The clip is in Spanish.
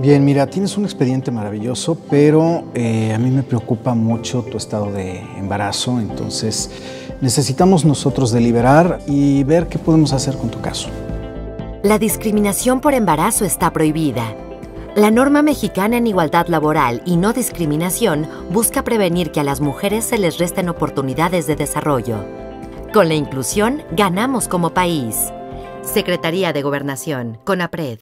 Bien, mira, tienes un expediente maravilloso, pero eh, a mí me preocupa mucho tu estado de embarazo, entonces necesitamos nosotros deliberar y ver qué podemos hacer con tu caso. La discriminación por embarazo está prohibida. La norma mexicana en igualdad laboral y no discriminación busca prevenir que a las mujeres se les resten oportunidades de desarrollo. Con la inclusión, ganamos como país. Secretaría de Gobernación, CONAPRED.